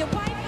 your wife